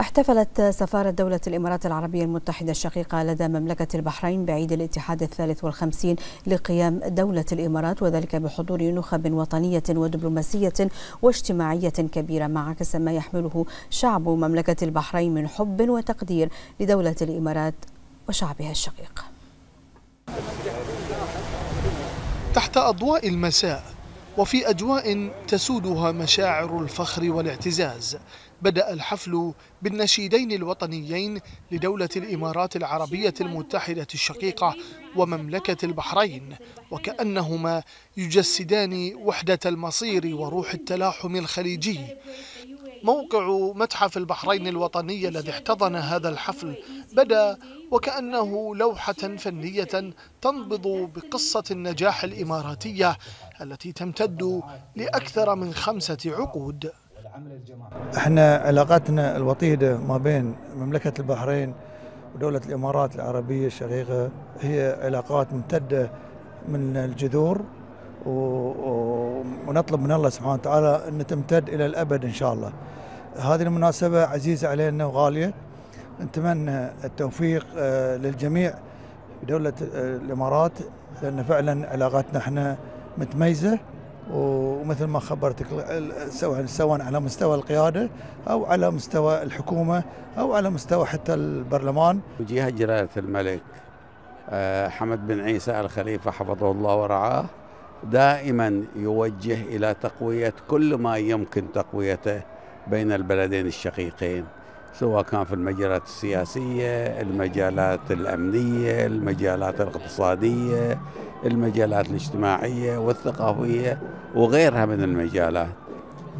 احتفلت سفارة دولة الإمارات العربية المتحدة الشقيقة لدى مملكة البحرين بعيد الاتحاد الثالث والخمسين لقيام دولة الإمارات وذلك بحضور نخب وطنية ودبلوماسية واجتماعية كبيرة مع عكس ما يحمله شعب مملكة البحرين من حب وتقدير لدولة الإمارات وشعبها الشقيق. تحت أضواء المساء وفي أجواء تسودها مشاعر الفخر والاعتزاز. بدأ الحفل بالنشيدين الوطنيين لدولة الإمارات العربية المتحدة الشقيقة ومملكة البحرين وكأنهما يجسدان وحدة المصير وروح التلاحم الخليجي. موقع متحف البحرين الوطني الذي احتضن هذا الحفل بدا وكأنه لوحة فنية تنبض بقصة النجاح الإماراتية التي تمتد لأكثر من خمسة عقود. إحنا علاقتنا الوطيدة ما بين مملكة البحرين ودولة الإمارات العربية الشقيقة هي علاقات ممتدة من الجذور ونطلب من الله سبحانه وتعالى أن تمتد إلى الأبد إن شاء الله. هذه المناسبة عزيزة علينا وغالية. نتمنى التوفيق آه، للجميع بدولة آه، الإمارات. لأن فعلا علاقاتنا إحنا متميزة. ومثل ما خبرتك سواء سواء على مستوى القيادة أو على مستوى الحكومة أو على مستوى حتى البرلمان. وجهة جلالة الملك آه، حمد بن عيسى الخليفة حفظه الله ورعاه. دائما يوجه إلى تقوية كل ما يمكن تقويته بين البلدين الشقيقين سواء كان في المجالات السياسية المجالات الأمنية المجالات الاقتصادية المجالات الاجتماعية والثقافية وغيرها من المجالات.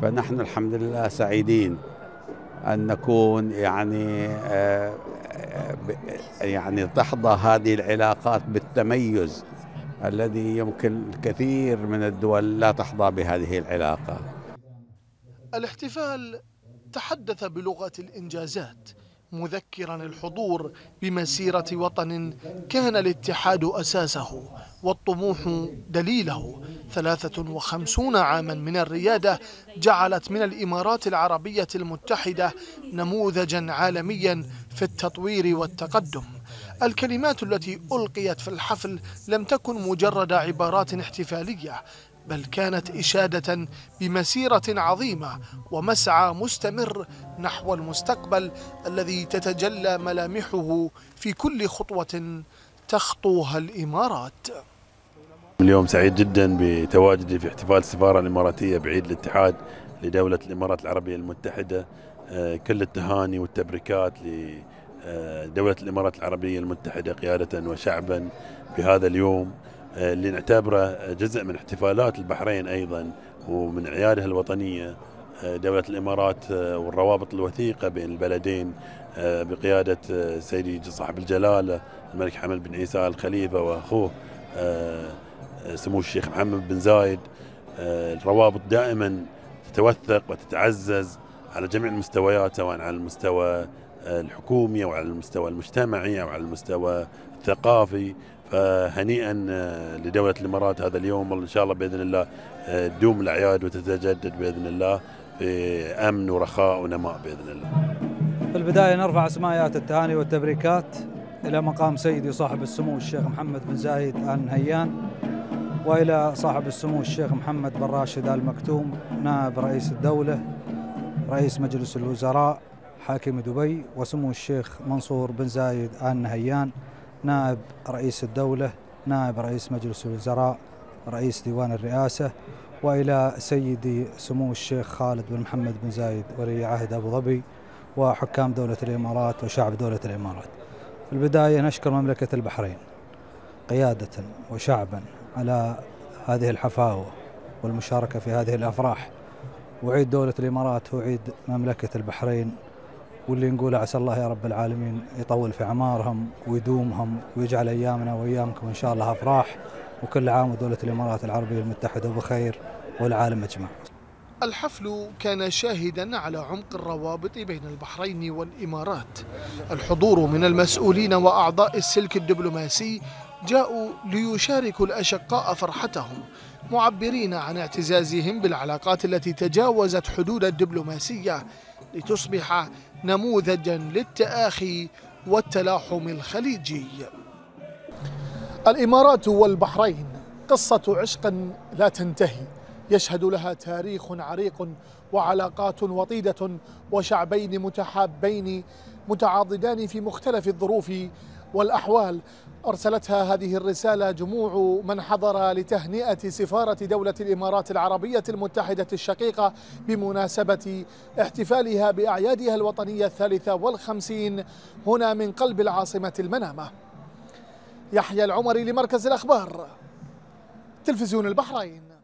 فنحن الحمد لله سعيدين أن نكون يعني آه، يعني تحظى هذه العلاقات بالتميز الذي يمكن الكثير من الدول لا تحظى بهذه العلاقة. الاحتفال تحدث بلغة الإنجازات مذكرا الحضور بمسيرة وطن كان الاتحاد أساسه والطموح دليله. ثلاثة وخمسون عاما من الريادة جعلت من الإمارات العربية المتحدة نموذجا عالميا في التطوير والتقدم. الكلمات التي ألقيت في الحفل لم تكن مجرد عبارات احتفالية بل كانت إشادة بمسيرة عظيمة ومسعى مستمر نحو المستقبل الذي تتجلى ملامحه في كل خطوة تخطوها الإمارات. اليوم سعيد جدا بتواجدي في احتفال السفارة الإماراتية بعيد الاتحاد لدولة الإمارات العربية المتحدة آه، كل التهاني والتبريكات لدولة الإمارات العربية المتحدة قيادة وشعبا بهذا اليوم آه، اللي نعتبره جزء من احتفالات البحرين أيضا ومن عيادها الوطنية آه، دولة الإمارات آه، والروابط الوثيقة بين البلدين بقيادة سيدي صاحب الجلالة الملك حمد بن عيسى الخليفة وأخوه سمو الشيخ محمد بن زايد. الروابط دائما تتوثق وتتعزز على جميع المستويات سواء على المستوى الحكومي أو على المستوى المجتمعي أو على المستوى الثقافي فهنيئا آه، لدولة الإمارات هذا اليوم إن شاء الله بإذن الله آه، تدوم الأعياد وتتجدد بإذن الله في أمن ورخاء ونماء بإذن الله. في البداية نرفع سمايات التهاني والتبريكات إلى مقام سيدي صاحب السمو الشيخ محمد بن زايد آل نهيان وإلى صاحب السمو الشيخ محمد بن راشد آل مكتوم نائب رئيس الدولة رئيس مجلس الوزراء حاكم دبي وسمو الشيخ منصور بن زايد آل نهيان نائب رئيس الدولة نائب رئيس مجلس الوزراء رئيس ديوان الرئاسة وإلى سيدي سمو الشيخ خالد بن محمد بن زايد ولي عهد أبو ظبي وحكام دولة الإمارات وشعب دولة الإمارات. في البداية نشكر مملكة البحرين قيادة وشعبا على هذه الحفاوة والمشاركة في هذه الأفراح. وعيد دولة الإمارات هو عيد مملكة البحرين واللي نقول عسى الله يا رب العالمين يطول في أعمارهم ويدومهم ويجعل أيامنا وأيامكم إن شاء الله أفراح وكل عام ودولة الإمارات العربية المتحده بخير والعالم اجمع. الحفل كان شاهدا على عمق الروابط بين البحرين والإمارات. الحضور من المسؤولين وأعضاء السلك الدبلوماسي جاءوا ليشاركوا الأشقاء فرحتهم معبرين عن اعتزازهم بالعلاقات التي تجاوزت حدود الدبلوماسية لتصبح نموذجا للتآخي والتلاحم الخليجي. الإمارات والبحرين قصة عشق لا تنتهي. يشهد لها تاريخ عريق وعلاقات وطيدة وشعبين متحابين متعاضدان في مختلف الظروف والأحوال. أرسلتها هذه الرسالة جموع من حضر لتهنئة سفارة دولة الإمارات العربية المتحدة الشقيقة بمناسبة احتفالها بأعيادها الوطنية الثالثة والخمسين هنا من قلب العاصمة المنامة. يحيى العمري لمركز الأخبار. تلفزيون البحرين.